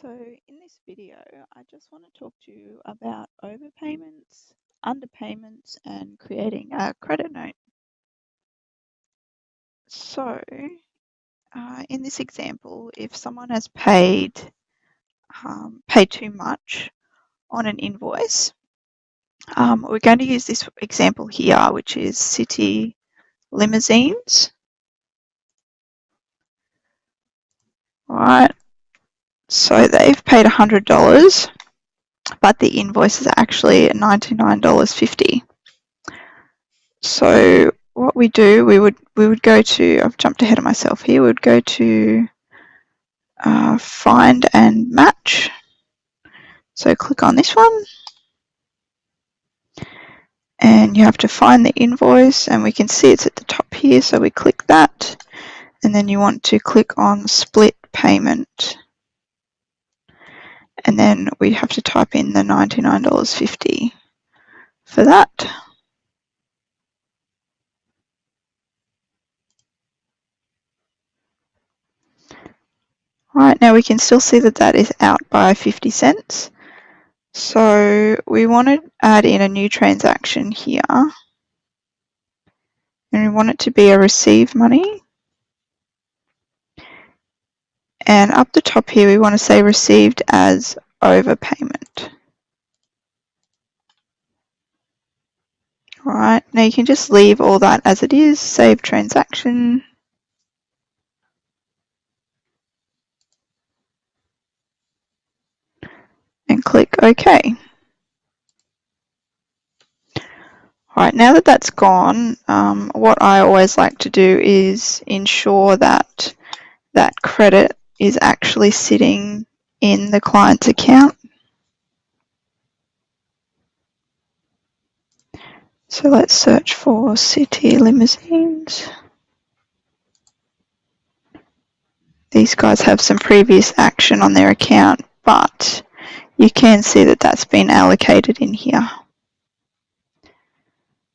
So in this video, I just want to talk to you about overpayments, underpayments, and creating a credit note. So uh, in this example, if someone has paid um, paid too much on an invoice, um, we're going to use this example here, which is City Limousines. All right, so they've paid $100, but the invoice is actually $99.50. So what we do, we would we would go to, I've jumped ahead of myself here, we would go to uh, find and match. So click on this one. And you have to find the invoice and we can see it's at the top here. So we click that and then you want to click on split payment and then we'd have to type in the $99.50 for that. Right, now we can still see that that is out by 50 cents. So we want to add in a new transaction here. And we want it to be a receive money. And up the top here, we want to say received as overpayment. All right, now you can just leave all that as it is, save transaction. And click OK. All right, now that that's gone, um, what I always like to do is ensure that that credit is actually sitting in the client's account. So let's search for City Limousines. These guys have some previous action on their account, but you can see that that's been allocated in here.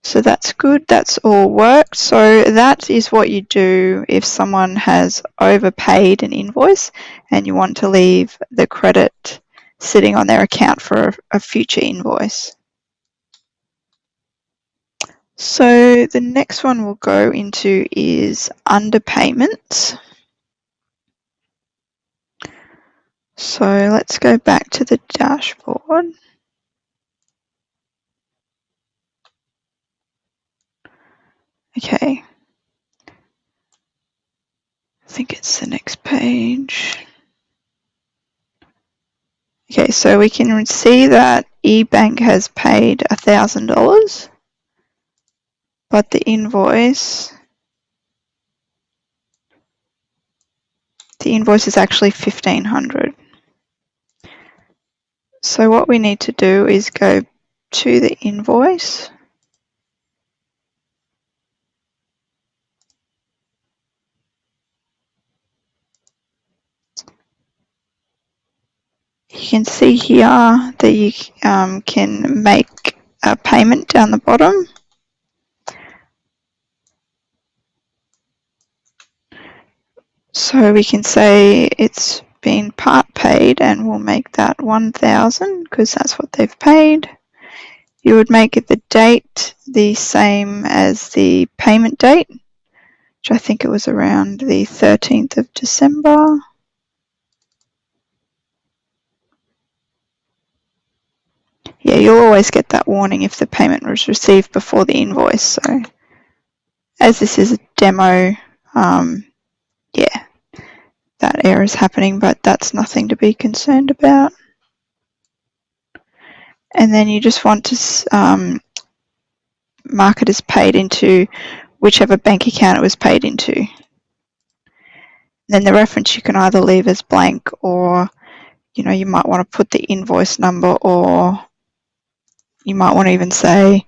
So that's good, that's all worked. So that is what you do if someone has overpaid an invoice and you want to leave the credit sitting on their account for a future invoice. So the next one we'll go into is underpayments. So let's go back to the dashboard. Okay. I think it's the next page. Okay, so we can see that eBank has paid $1,000, but the invoice, the invoice is actually 1500 So what we need to do is go to the invoice You can see here that you um, can make a payment down the bottom. So we can say it's been part paid and we'll make that 1000 because that's what they've paid. You would make it the date the same as the payment date, which I think it was around the 13th of December. Yeah, you'll always get that warning if the payment was received before the invoice. So as this is a demo, um, yeah, that error is happening, but that's nothing to be concerned about. And then you just want to um, mark it as paid into whichever bank account it was paid into. then the reference you can either leave as blank or you know you might want to put the invoice number or you might want to even say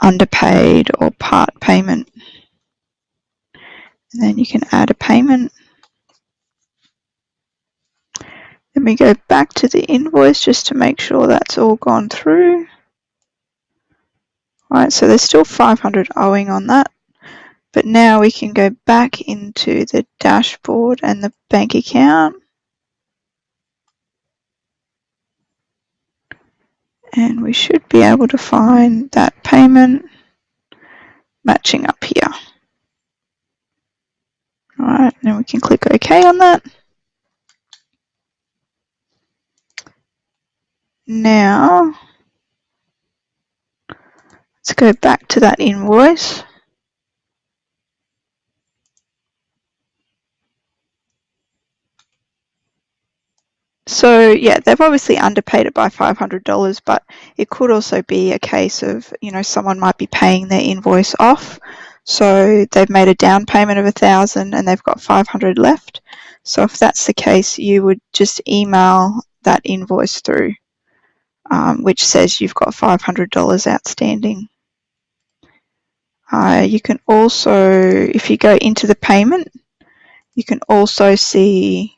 underpaid or part payment. And then you can add a payment. Then we go back to the invoice just to make sure that's all gone through. Alright, so there's still 500 owing on that. But now we can go back into the dashboard and the bank account. And we should be able to find that payment matching up here. All right, then we can click OK on that. Now, let's go back to that invoice. So yeah, they've obviously underpaid it by $500, but it could also be a case of, you know, someone might be paying their invoice off. So they've made a down payment of a thousand and they've got 500 left. So if that's the case, you would just email that invoice through, um, which says you've got $500 outstanding. Uh, you can also, if you go into the payment, you can also see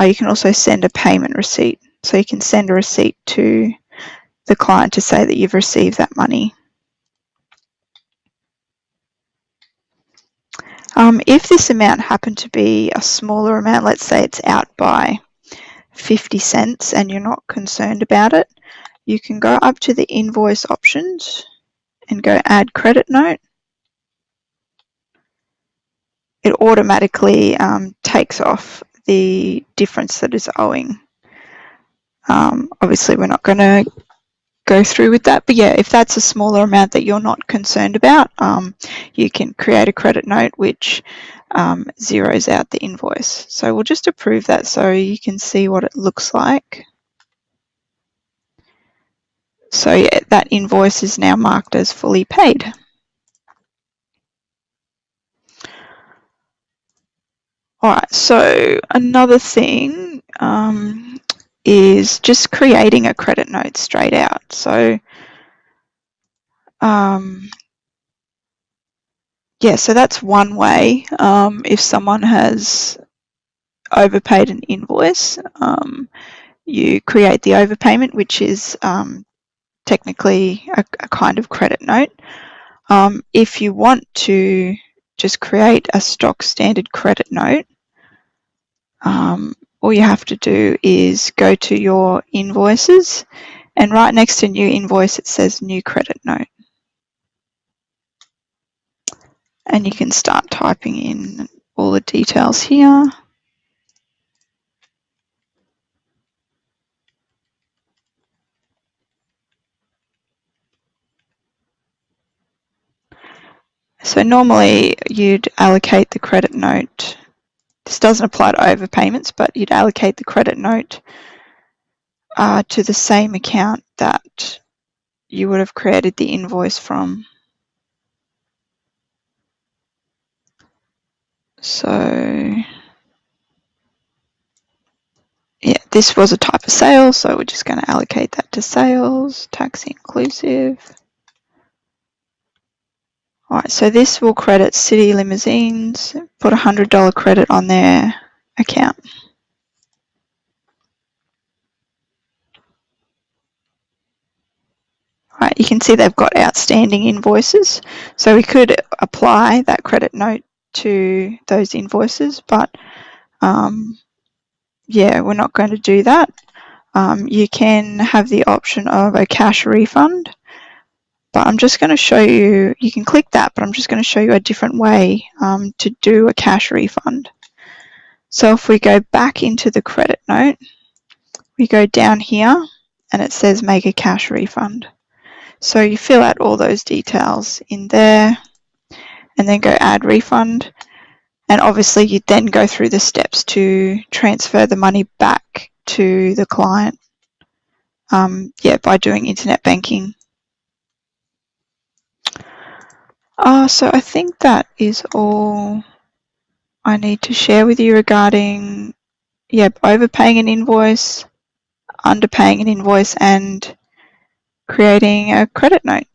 uh, you can also send a payment receipt. So you can send a receipt to the client to say that you've received that money. Um, if this amount happened to be a smaller amount, let's say it's out by 50 cents and you're not concerned about it, you can go up to the invoice options and go add credit note. It automatically um, takes off the difference that is owing. Um, obviously, we're not going to go through with that, but yeah, if that's a smaller amount that you're not concerned about, um, you can create a credit note which um, zeroes out the invoice. So we'll just approve that so you can see what it looks like. So yeah, that invoice is now marked as fully paid. All right, so another thing um, is just creating a credit note straight out. So, um, yeah, so that's one way. Um, if someone has overpaid an invoice, um, you create the overpayment, which is um, technically a, a, kind of credit note. Um, if you want to just create a stock standard credit note, um, all you have to do is go to your invoices and right next to new invoice it says new credit note. And you can start typing in all the details here. So normally you'd allocate the credit note. This doesn't apply to overpayments, but you'd allocate the credit note uh, to the same account that you would have created the invoice from. So yeah, this was a type of sale, so we're just going to allocate that to sales, tax inclusive. All right, so this will credit City Limousines, put a $100 credit on their account. All right, you can see they've got outstanding invoices. So we could apply that credit note to those invoices, but um, yeah, we're not going to do that. Um, you can have the option of a cash refund but I'm just going to show you, you can click that, but I'm just going to show you a different way um, to do a cash refund. So if we go back into the credit note, we go down here and it says make a cash refund. So you fill out all those details in there and then go add refund. And obviously you then go through the steps to transfer the money back to the client. Um, yeah, by doing internet banking. Uh, so I think that is all I need to share with you regarding, yeah, overpaying an invoice, underpaying an invoice, and creating a credit note.